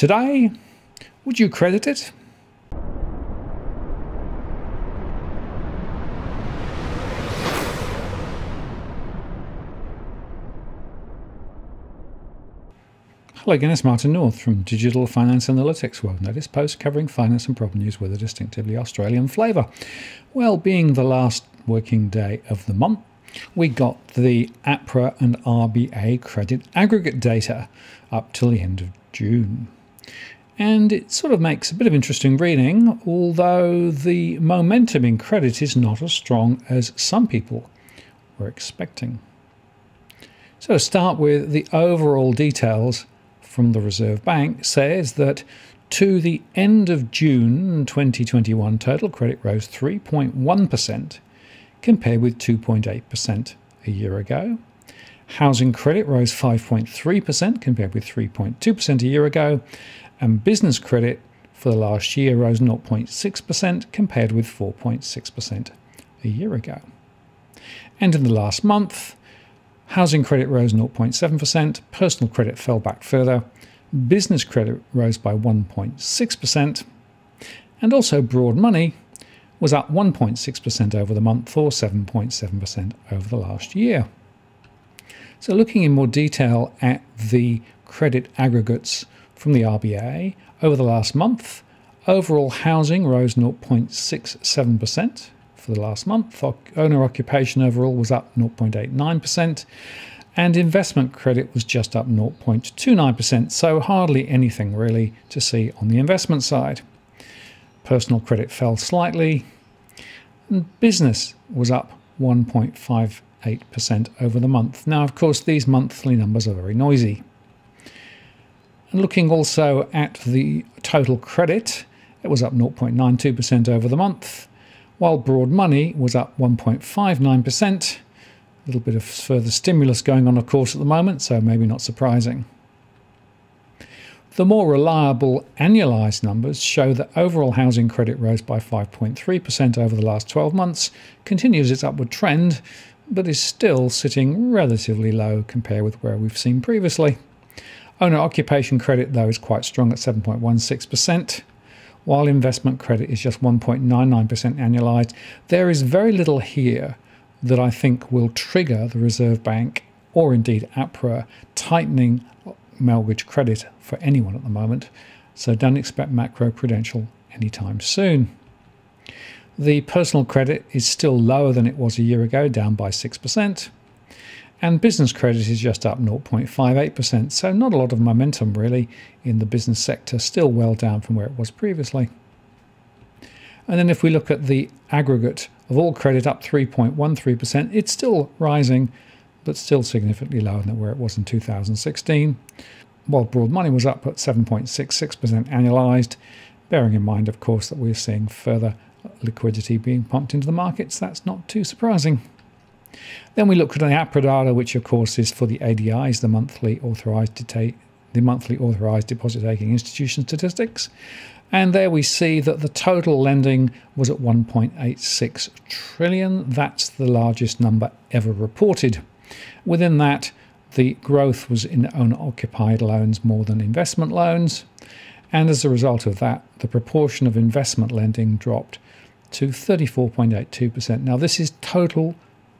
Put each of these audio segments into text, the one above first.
Today, would you credit it? Hello again, it's Martin North from Digital Finance Analytics World Notice Post covering finance and property news with a distinctively Australian flavour. Well, being the last working day of the month, we got the APRA and RBA credit aggregate data up till the end of June. And it sort of makes a bit of interesting reading, although the momentum in credit is not as strong as some people were expecting. So, to start with the overall details from the Reserve Bank says that to the end of June 2021, total credit rose 3.1% compared with 2.8% a year ago. Housing credit rose 5.3% compared with 3.2% a year ago, and business credit for the last year rose 0.6% compared with 4.6% a year ago. And in the last month, Housing credit rose 0.7%, personal credit fell back further, business credit rose by 1.6%, and also broad money was up 1.6% over the month or 7.7% over the last year. So, looking in more detail at the credit aggregates from the RBA over the last month, overall housing rose 0.67%, for the last month. Owner occupation overall was up 0.89%, and investment credit was just up 0.29%, so hardly anything really to see on the investment side. Personal credit fell slightly, and business was up 1.58% over the month. Now, of course, these monthly numbers are very noisy. And looking also at the total credit, it was up 0.92% over the month while broad money was up 1.59%. A little bit of further stimulus going on, of course, at the moment, so maybe not surprising. The more reliable annualised numbers show that overall housing credit rose by 5.3% over the last 12 months, continues its upward trend, but is still sitting relatively low compared with where we've seen previously. Owner occupation credit, though, is quite strong at 7.16% while investment credit is just 1.99% annualized. There is very little here that I think will trigger the Reserve Bank or indeed APRA tightening mortgage credit for anyone at the moment. So don't expect macro prudential anytime soon. The personal credit is still lower than it was a year ago, down by 6% and business credit is just up 0.58%. So, not a lot of momentum really in the business sector, still well down from where it was previously. And then, if we look at the aggregate of all credit up 3.13%, it's still rising, but still significantly lower than where it was in 2016. While broad money was up at 7.66% annualized, bearing in mind, of course, that we're seeing further liquidity being pumped into the markets, that's not too surprising. Then we look at the APRA data, which of course is for the ADIs, the monthly authorized the monthly authorized deposit taking institution statistics. And there we see that the total lending was at 1.86 trillion. That's the largest number ever reported. Within that, the growth was in owner occupied loans more than investment loans. And as a result of that, the proportion of investment lending dropped to 34.82%. Now, this is total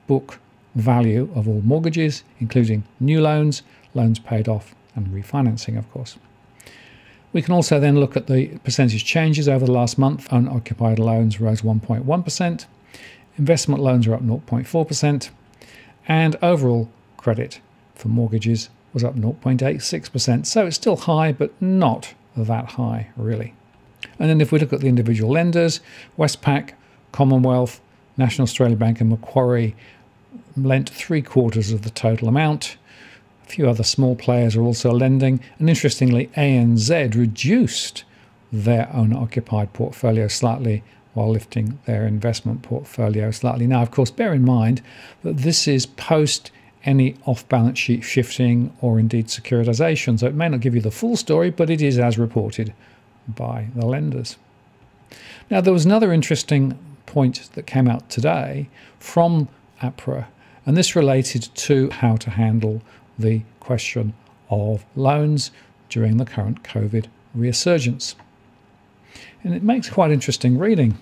book value of all mortgages, including new loans, loans paid off, and refinancing, of course. We can also then look at the percentage changes over the last month. Owner occupied loans rose 1.1%, investment loans are up 0.4%, and overall credit for mortgages was up 0.86%. So it's still high, but not that high, really. And then if we look at the individual lenders, Westpac, Commonwealth, National Australia Bank, and Macquarie lent three quarters of the total amount. A few other small players are also lending, and interestingly, ANZ reduced their owner occupied portfolio slightly while lifting their investment portfolio slightly. Now, of course, bear in mind that this is post any off balance sheet shifting or indeed securitization, so it may not give you the full story, but it is as reported by the lenders. Now, there was another interesting point that came out today from APRA and this related to how to handle the question of loans during the current COVID resurgence. And it makes quite interesting reading.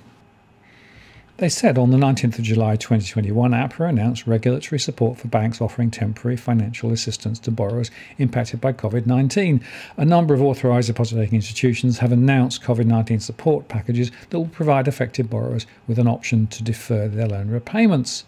They said on the 19th of July 2021, APRA announced regulatory support for banks offering temporary financial assistance to borrowers impacted by COVID 19. A number of authorised deposit taking institutions have announced COVID 19 support packages that will provide affected borrowers with an option to defer their loan repayments.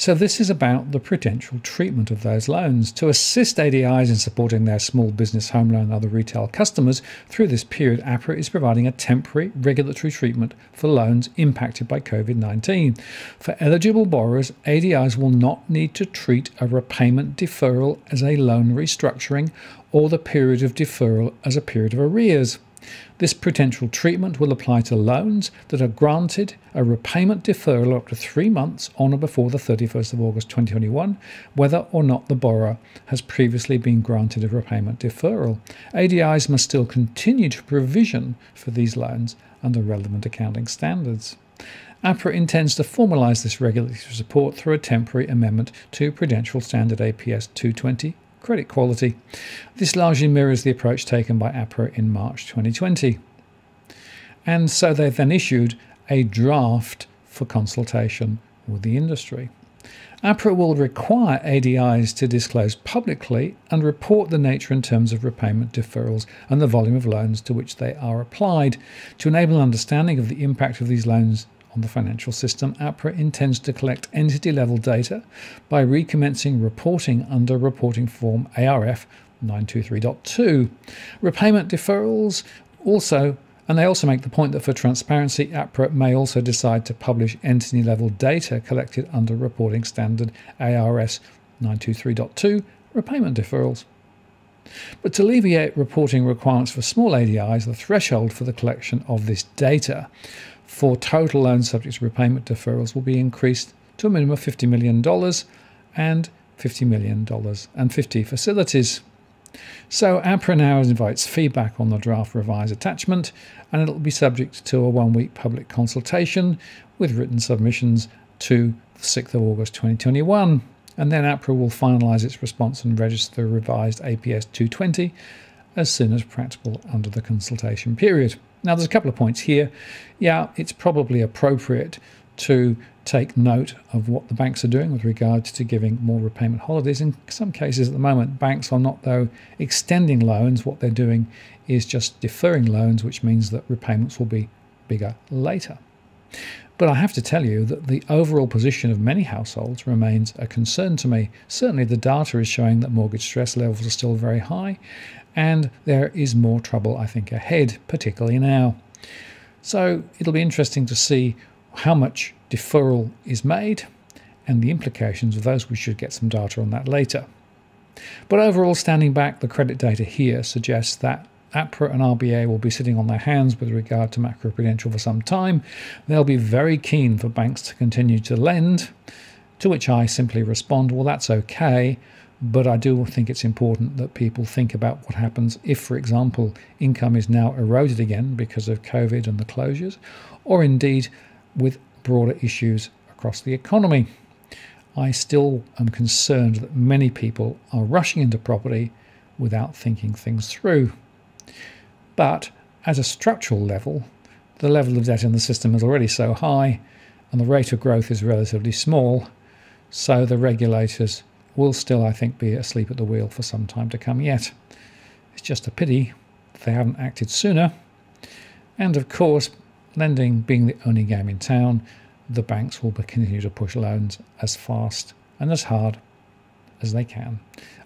So, this is about the prudential treatment of those loans. To assist ADIs in supporting their small business, home loan, and other retail customers through this period, APRA is providing a temporary regulatory treatment for loans impacted by COVID 19. For eligible borrowers, ADIs will not need to treat a repayment deferral as a loan restructuring or the period of deferral as a period of arrears. This prudential treatment will apply to loans that are granted a repayment deferral up to three months on or before the 31st of August 2021, whether or not the borrower has previously been granted a repayment deferral. ADIs must still continue to provision for these loans under relevant accounting standards. APRA intends to formalise this regulatory support through a temporary amendment to Prudential Standard APS 220 credit quality. This largely mirrors the approach taken by APRA in March 2020. And so they've then issued a draft for consultation with the industry. APRA will require ADIs to disclose publicly and report the nature and terms of repayment deferrals and the volume of loans to which they are applied. To enable an understanding of the impact of these loans on the financial system, APRA intends to collect entity level data by recommencing reporting under reporting form ARF 923.2. Repayment deferrals also and they also make the point that for transparency, APRA may also decide to publish entity level data collected under reporting standard ARS 923.2 repayment deferrals. But to alleviate reporting requirements for small ADIs, the threshold for the collection of this data for total loans subject to repayment deferrals will be increased to a minimum of $50 million and $50 million and 50 facilities. So APRA now invites feedback on the draft revised attachment and it'll be subject to a one week public consultation with written submissions to the 6th of August 2021. And then APRA will finalise its response and register the revised APS 220 as soon as practical under the consultation period. Now, there's a couple of points here. Yeah, it's probably appropriate to take note of what the banks are doing with regards to giving more repayment holidays. In some cases at the moment, banks are not, though, extending loans. What they're doing is just deferring loans, which means that repayments will be bigger later. But I have to tell you that the overall position of many households remains a concern to me. Certainly, the data is showing that mortgage stress levels are still very high, and there is more trouble, I think, ahead, particularly now. So it'll be interesting to see how much deferral is made and the implications of those. We should get some data on that later. But overall, standing back, the credit data here suggests that APRA and RBA will be sitting on their hands with regard to macroprudential for some time. They'll be very keen for banks to continue to lend, to which I simply respond, well, that's okay. But I do think it's important that people think about what happens if, for example, income is now eroded again because of COVID and the closures, or indeed with broader issues across the economy. I still am concerned that many people are rushing into property without thinking things through. But at a structural level, the level of debt in the system is already so high and the rate of growth is relatively small, so the regulators will still, I think, be asleep at the wheel for some time to come yet. It's just a pity they haven't acted sooner. And of course, lending being the only game in town, the banks will continue to push loans as fast and as hard as they can.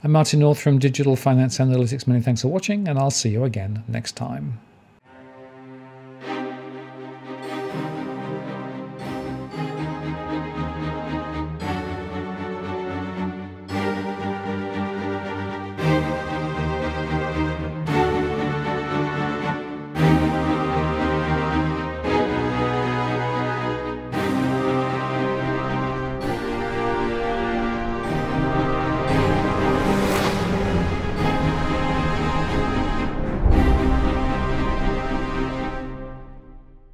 I'm Martin North from Digital Finance Analytics. Many thanks for watching, and I'll see you again next time.